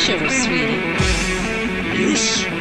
sure, sweetie. You sh-